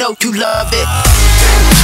know you love it.